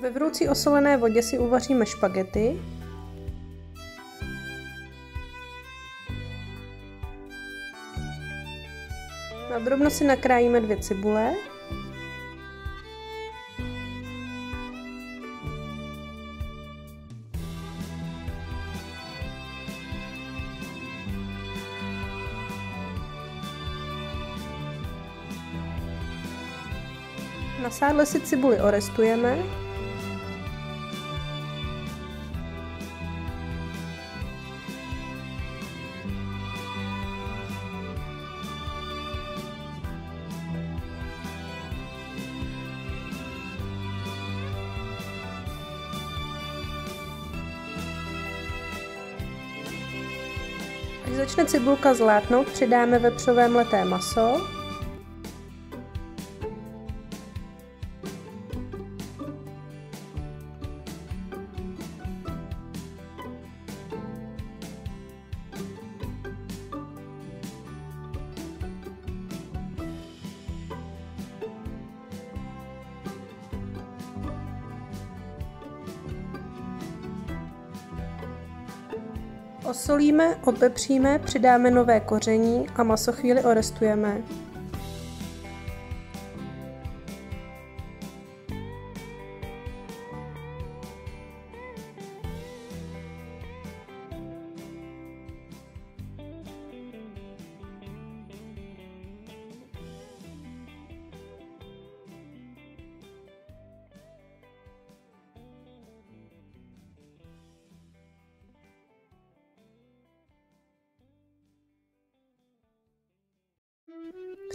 Ve vroucí osolené vodě si uvaříme špagety. Na drobno si nakrájíme dvě cibule. Na sádle si cibuli orestujeme. Začne cibulka zlátnout, přidáme vepřové mleté maso. Osolíme, opepříme, přidáme nové koření a maso chvíli orestujeme.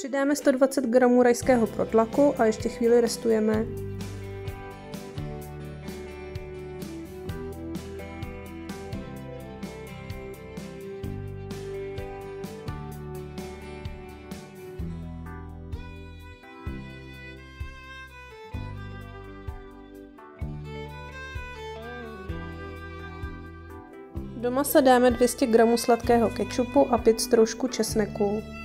Přidáme 120 g rajského protlaku a ještě chvíli restujeme. Do masa dáme 200 g sladkého kečupu a 5 stroužků česneku.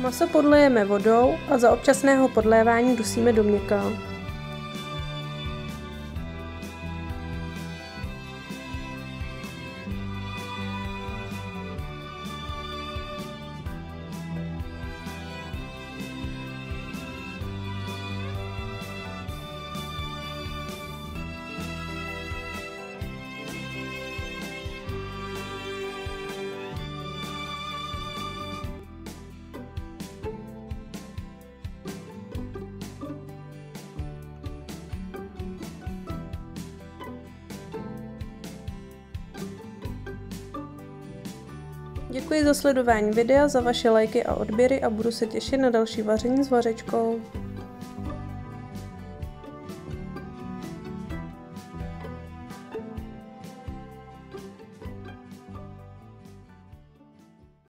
Maso podlejeme vodou a za občasného podlévání dusíme do měka. Děkuji za sledování videa, za vaše lajky a odběry a budu se těšit na další vaření s vařečkou.